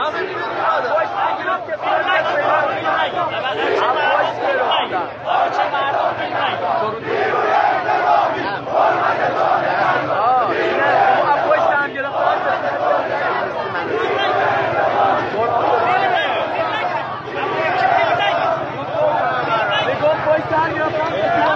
Aman Yeah.